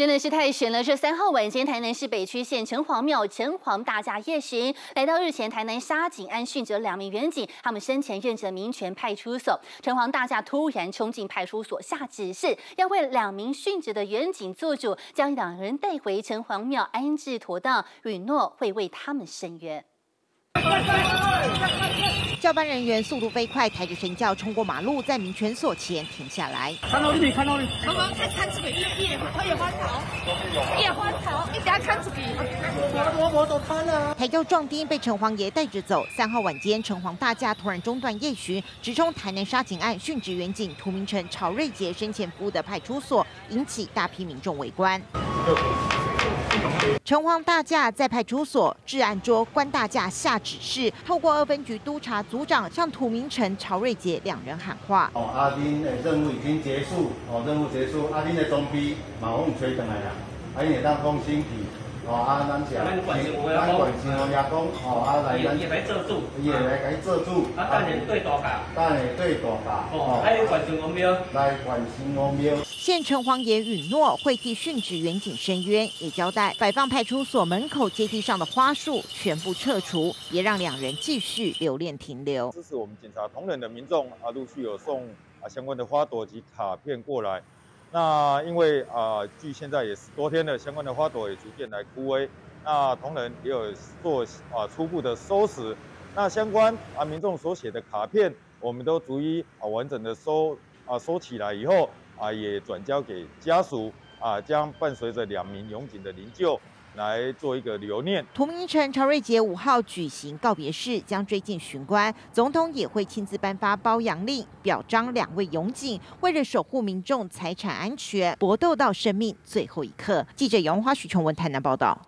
真的是太悬了！这三号晚间，台南市北区县城隍庙城隍大驾夜巡，来到日前台南沙井安殉职两名员警，他们生前任职的民权派出所。城隍大驾突然冲进派出所，下指示要为两名殉职的员警做主，将两人带回城隍庙安置妥当，允诺会为他们伸冤。交班人员速度飞快，抬着神轿冲过马路，在民权所前停下来。看到你？看到你。刚刚看看这个叶叶叶花桃，叶花桃，你等下看这个。我我都看了。抬轿壮丁被城隍爷带着走。三号晚间，城隍大驾突然中断夜巡，直冲台南杀警案殉职员警涂明成、曹瑞杰生前服务的派出所，引起大批民众围观。城隍大驾在派出所治安桌，关大驾下指示，透过二分局督察组长向土明城、曹瑞杰两人喊话。哦，阿丁的任务已经结束，哦，任务结束，阿丁的装逼马上吹上来了，阿也当放心去。哦，啊，咱是，咱管情况也讲，哦，啊来，咱也来做主，也来做主，啊，等下对大驾，等下对大驾，哦，来管情况庙，来管情况庙。县城隍爷允诺会替殉职员警申冤，也交代摆放派出所门口阶梯上的花束全部撤除，也让两人继续留恋停留。支持我们警察同仁的民众啊，陆续有送啊相关的花朵及卡片过来。那因为啊，距现在也十多天了，相关的花朵也逐渐来枯萎。那同仁也有做啊初步的收拾。那相关啊民众所写的卡片，我们都逐一啊完整的收啊收起来以后啊，也转交给家属啊，将伴随着两名永警的灵柩。来做一个留念。涂明成、曹瑞杰五号举行告别式，将追进巡官，总统也会亲自颁发褒扬令，表彰两位勇警为了守护民众财产安全，搏斗到生命最后一刻。记者杨花、许崇文台南报道。